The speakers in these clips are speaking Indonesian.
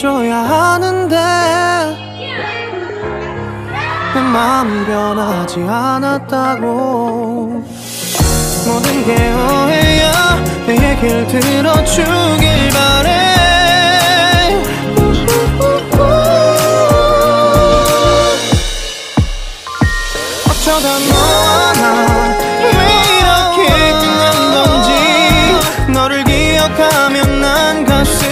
해줘야 하는데 내 마음 변하지 않았다고. 모든 게 오해야 내 얘길 들어주길 바래. 어쩌다 너와 나 왜 이렇게 끝난 건지 너를 기억하면 난 가슴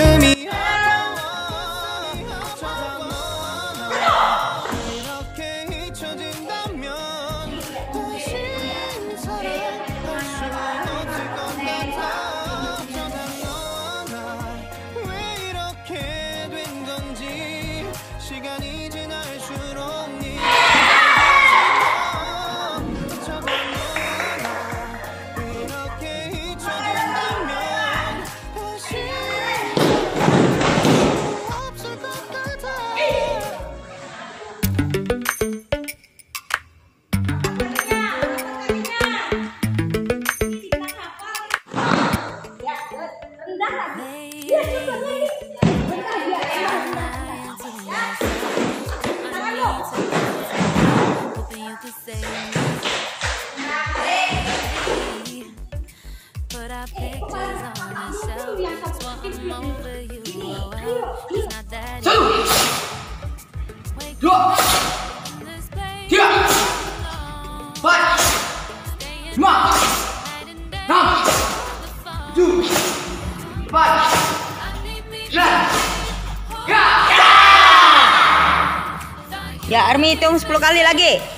시간이 Could say Put our pictures on the shelf. Swore I'm over you. Oh, well, it's not that Wake up this place on. the Ya, Army hitung 10 kali lagi.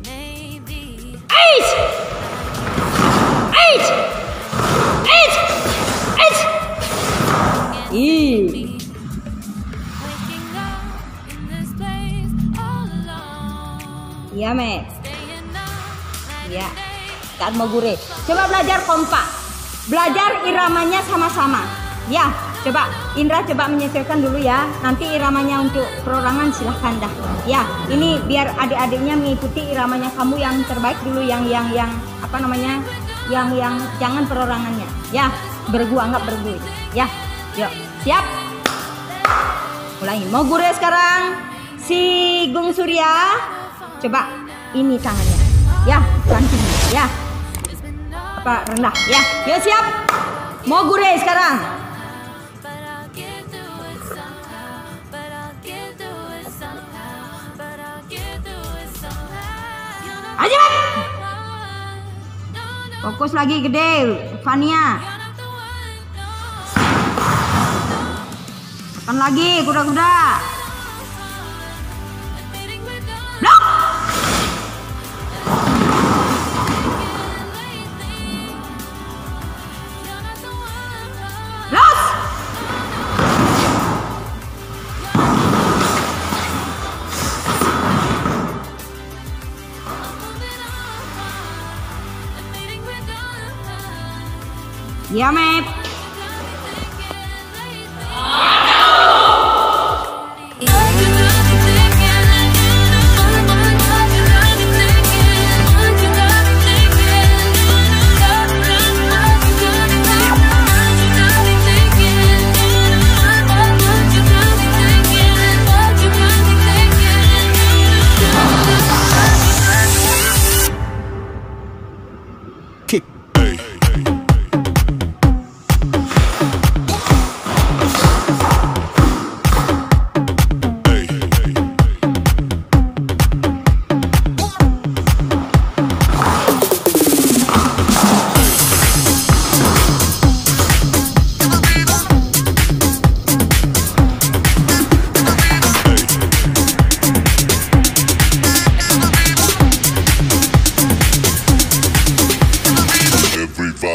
Maybe Eight. Eight. Eight. Eight. Iya, Ya. and day. Kan mau gure. Coba belajar kompak. Belajar iramanya sama-sama. Ya, coba Indra coba menyesuaikan dulu ya. Nanti iramanya untuk perorangan silahkan dah. Ya, ini biar adik-adiknya mengikuti iramanya kamu yang terbaik dulu yang yang yang apa namanya? Yang yang jangan perorangannya. Ya, bergu anggap bergu. Ya, yuk. Siap? Ulangi. Mau gure sekarang si Gung Surya. Coba ini tangannya. Ya, pelan Ya. Apa rendah? Ya. Yuk siap. Mau gure sekarang. Fokus lagi gede, Fania. Tekan lagi, kuda-kuda. Yummy!